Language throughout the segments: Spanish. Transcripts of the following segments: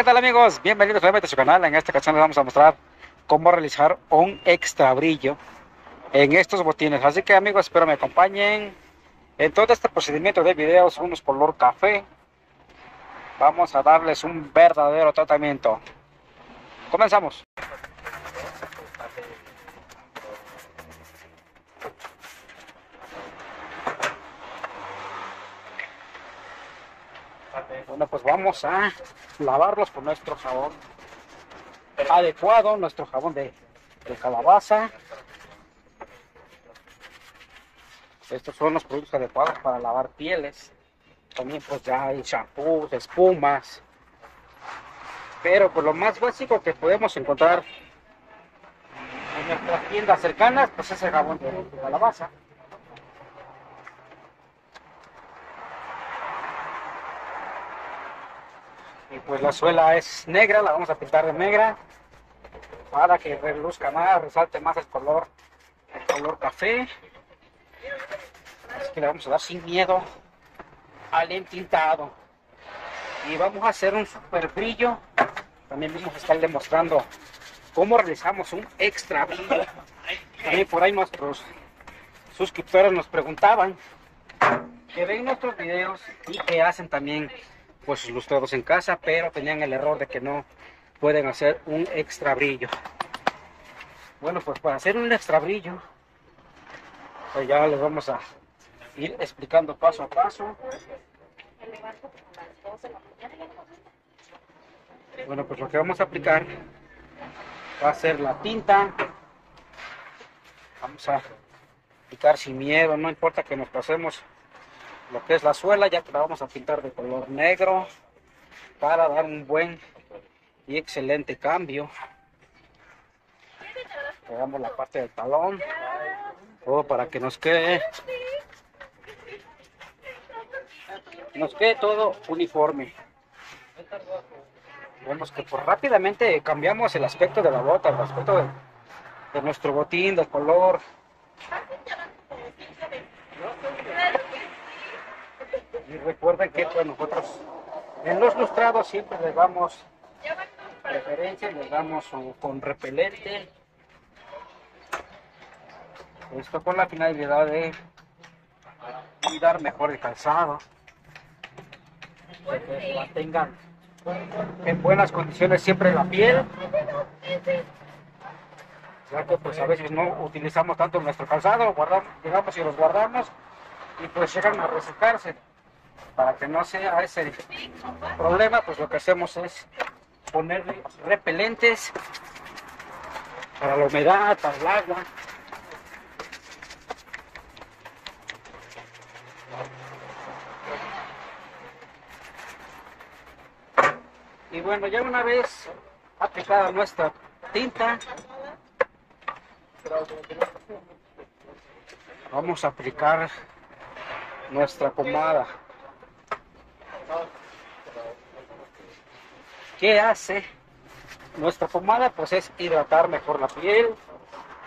¿Qué tal amigos? Bienvenidos nuevamente a su canal. En esta ocasión les vamos a mostrar cómo realizar un extra brillo en estos botines. Así que amigos, espero me acompañen en todo este procedimiento de videos, unos color café. Vamos a darles un verdadero tratamiento. Comenzamos. Bueno, pues vamos a lavarlos con nuestro jabón adecuado, nuestro jabón de, calabaza. Estos son los productos adecuados para lavar pieles. También pues ya hay shampoos, espumas. Pero pues lo más básico que podemos encontrar en nuestras tiendas cercanas pues es el jabón de calabaza. Pues la suela es negra, la vamos a pintar de negra para que reluzca más, resalte más el color, el color café. Así que le vamos a dar sin miedo al entintado. Y vamos a hacer un super brillo. También vamos a estar demostrando cómo realizamos un extra brillo. También por ahí nuestros suscriptores nos preguntaban que ven nuestros videos y que hacen también pues ilustrados en casa, pero tenían el error de que no pueden hacer un extra brillo. Bueno, pues para hacer un extra brillo, pues ya les vamos a ir explicando paso a paso. Bueno, pues lo que vamos a aplicar va a ser la tinta. Vamos a aplicar sin miedo, no importa que nos pasemos lo que es la suela, ya que la vamos a pintar de color negro para dar un buen y excelente cambio. Pegamos la parte del talón, todo para que nos quede nos quede todo uniforme. Vemos que pues rápidamente cambiamos el aspecto de la bota, el aspecto de nuestro botín, del color. Y recuerden que pues, nosotros en los lustrados siempre les damos preferencia, les damos con repelente. Esto con la finalidad de cuidar mejor el calzado. Que se mantengan en buenas condiciones siempre la piel. Ya que pues a veces no utilizamos tanto nuestro calzado, guardamos, llegamos y los guardamos y pues llegan a resecarse para que no sea ese problema, pues lo que hacemos es ponerle repelentes para la humedad, para el agua. Y bueno, ya una vez aplicada nuestra tinta, vamos a aplicar nuestra pomada. ¿Qué hace? Nuestra pomada pues es hidratar mejor la piel,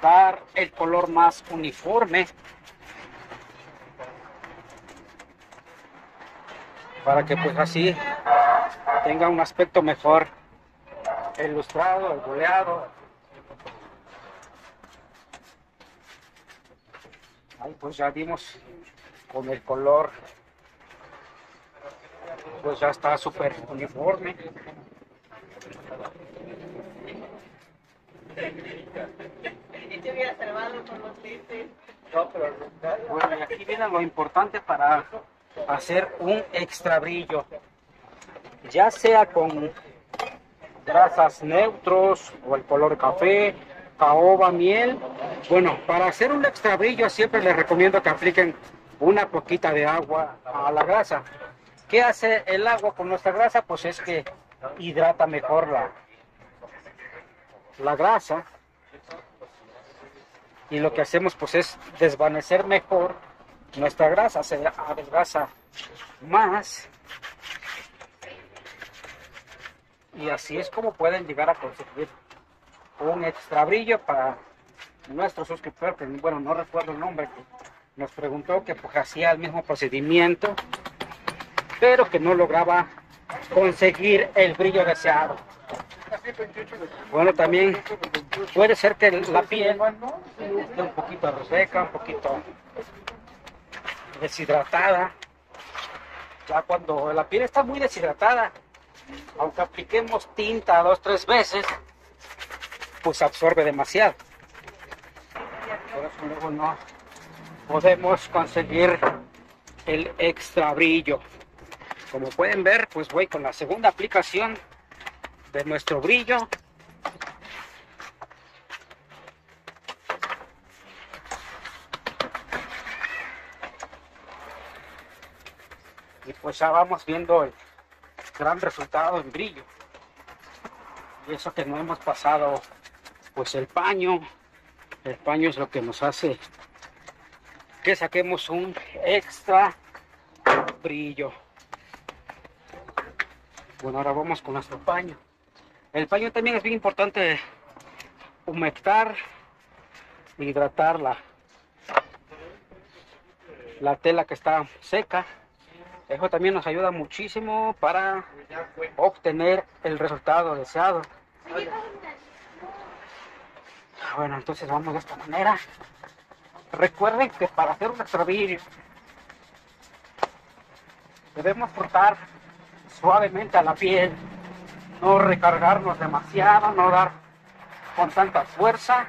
dar el color más uniforme para que pues así tenga un aspecto mejor el lustrado, el. Ahí pues ya dimos con el color pues ya está súper uniforme. Bueno, y aquí viene lo importante para hacer un extra brillo, ya sea con grasas neutros o el color café, caoba, miel. Bueno, para hacer un extra brillo siempre les recomiendo que apliquen una poquita de agua a la grasa. ¿Qué hace el agua con nuestra grasa? Pues es que hidrata mejor la, la grasa. Y lo que hacemos pues es desvanecer mejor nuestra grasa, se adelgaza más. Y así es como pueden llegar a conseguir un extra brillo para nuestro suscriptor, que bueno, no recuerdo el nombre, que nos preguntó que pues hacía el mismo procedimiento pero que no lograba conseguir el brillo deseado. Bueno, también puede ser que la piel esté un poquito reseca, un poquito deshidratada. Ya cuando la piel está muy deshidratada, aunque apliquemos tinta dos, tres veces, pues absorbe demasiado. Por eso luego no podemos conseguir el extra brillo. Como pueden ver, pues voy con la segunda aplicación de nuestro brillo. Y pues ya vamos viendo el gran resultado en brillo. Y eso que no hemos pasado pues el paño. El paño es lo que nos hace que saquemos un extra brillo. Bueno, ahora vamos con nuestro paño. El paño también es bien importante humectar, hidratar la, la tela que está seca. Eso también nos ayuda muchísimo para obtener el resultado deseado. Bueno, entonces vamos de esta manera. Recuerden que para hacer un extravídeo debemos frotar suavemente a la piel, no recargarnos demasiado, no dar con tanta fuerza,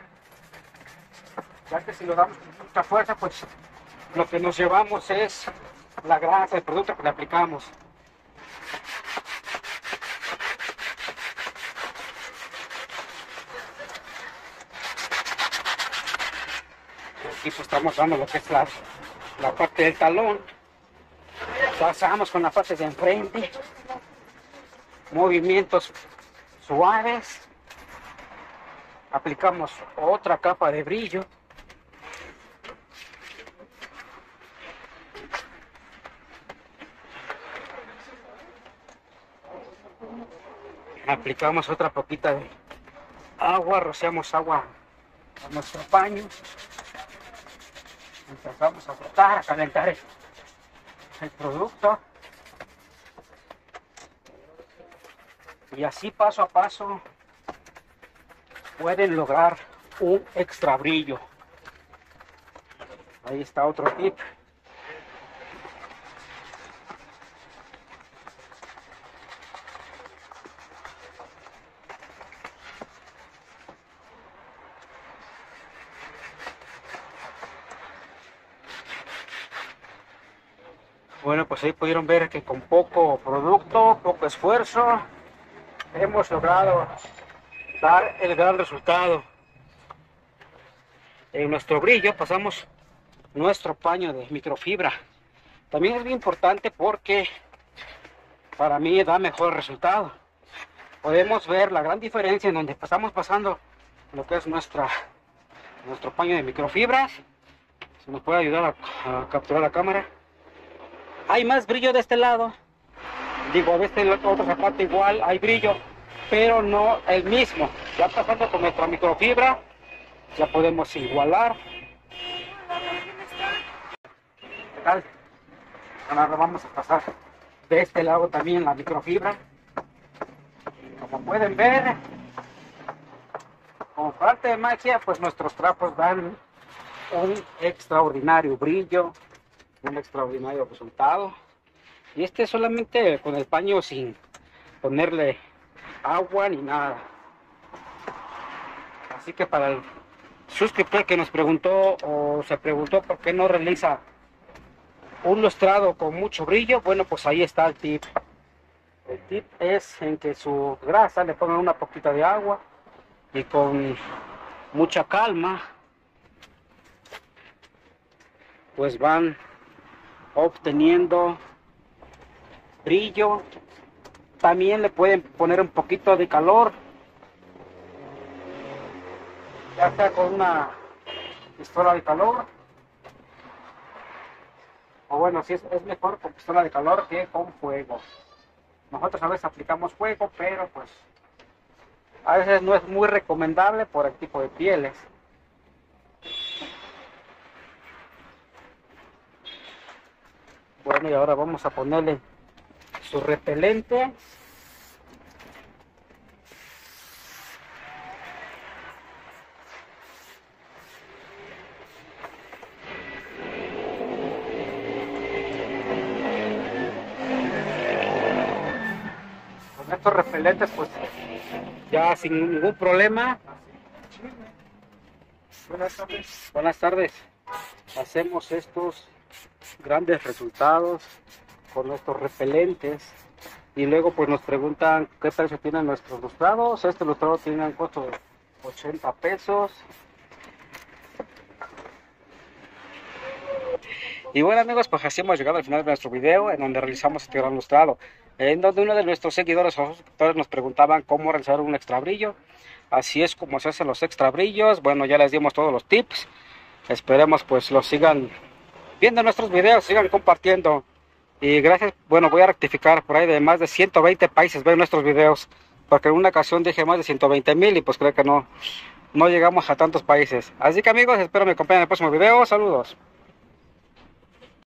ya que si lo damos con mucha fuerza, pues lo que nos llevamos es la grasa del producto que le aplicamos. Aquí pues estamos dando lo que es la, la parte del talón. Pasamos con la parte de enfrente. Movimientos suaves. Aplicamos otra capa de brillo. Aplicamos otra poquita de agua, rociamos agua a nuestro paño. Empezamos a frotar, a calentar el, el producto. Y así paso a paso pueden lograr un extra brillo. Ahí está otro tip. Bueno, pues ahí pudieron ver que con poco producto, poco esfuerzo, hemos logrado dar el gran resultado. En nuestro brillo pasamos nuestro paño de microfibra. También es muy importante porque para mí da mejor resultado. Podemos ver la gran diferencia en donde estamos pasando lo que es nuestra, nuestro paño de microfibras. Se nos puede ayudar a, a capturar la cámara. Hay más brillo de este lado. Digo, de este otro zapato igual hay brillo, pero no el mismo. Ya pasando con nuestra microfibra, ya podemos igualar. ¿Qué tal? Ahora vamos a pasar de este lado también la microfibra. Como pueden ver, como parte de magia, pues nuestros trapos dan un extraordinario brillo, un extraordinario resultado. Y este solamente con el paño sin ponerle agua ni nada. Así que para el suscriptor que nos preguntó o se preguntó por qué no realiza un lustrado con mucho brillo, bueno pues ahí está el tip. El tip es en que su grasa le pongan una poquita de agua y con mucha calma pues van obteniendo brillo. También le pueden poner un poquito de calor, ya sea con una pistola de calor. O bueno, si es, es mejor con pistola de calor que con fuego. Nosotros a veces aplicamos fuego, pero pues a veces no es muy recomendable por el tipo de pieles. Bueno, y ahora vamos a ponerle su repelente. Con estos repelentes pues ya sin ningún problema. Buenas tardes. Buenas tardes. Hacemos estos grandes resultados con nuestros repelentes y luego pues nos preguntan qué precio tienen nuestros lustrados. Este lustrado tiene un costo de 80 pesos. Y bueno amigos, pues así hemos llegado al final de nuestro video en donde realizamos este gran lustrado. En donde uno de nuestros seguidores o suscriptores nos preguntaban cómo realizar un extra brillo. Así es como se hacen los extra brillos. Bueno, ya les dimos todos los tips. Esperemos pues los sigan viendo nuestros videos, sigan compartiendo. Y gracias, bueno, voy a rectificar por ahí de más de 120 países ven nuestros videos. Porque en una ocasión dije más de 120 mil y pues creo que no, no llegamos a tantos países. Así que amigos, espero me acompañen en el próximo video. Saludos.